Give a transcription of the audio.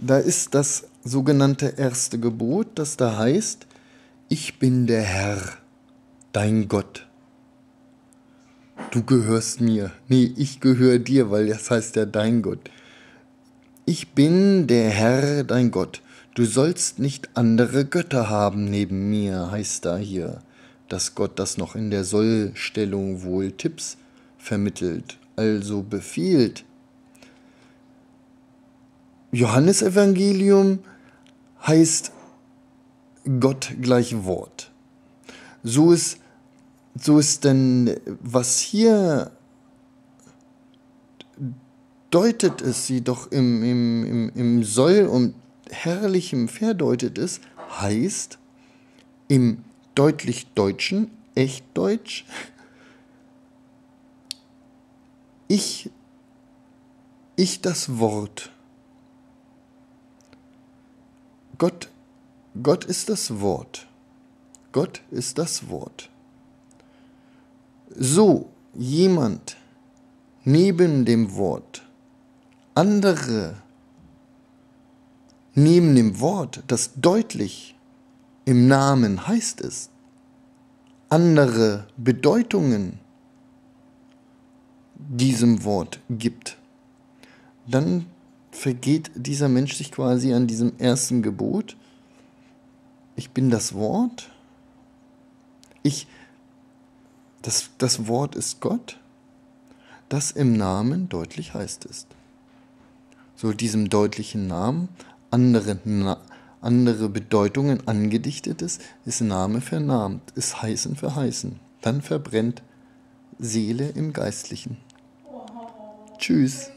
Da ist das sogenannte erste Gebot, das da heißt, ich bin der Herr, dein Gott. Du gehörst mir. Nee, ich gehöre dir, weil das heißt ja dein Gott. Ich bin der Herr, dein Gott. Du sollst nicht andere Götter haben neben mir, heißt da hier, dass Gott das noch in der Sollstellung wohl Tipps vermittelt, also befiehlt. Johannesevangelium heißt Gott gleich Wort. So ist, so ist denn, was hier deutet es jedoch im, im, im, im Soll und Herrlichem verdeutet es, heißt im deutlich Deutschen, echt Deutsch, ich, ich das Wort. Gott, Gott ist das Wort. Gott ist das Wort. So jemand neben dem Wort andere neben dem Wort, das deutlich im Namen heißt es, andere Bedeutungen diesem Wort gibt, dann vergeht dieser Mensch sich quasi an diesem ersten Gebot. Ich bin das Wort. Ich, das, das Wort ist Gott, das im Namen deutlich heißt ist. So diesem deutlichen Namen andere, na, andere Bedeutungen angedichtet ist, ist Name vernahmt, ist heißen verheißen. Dann verbrennt Seele im Geistlichen. Tschüss.